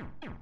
Ow, ow.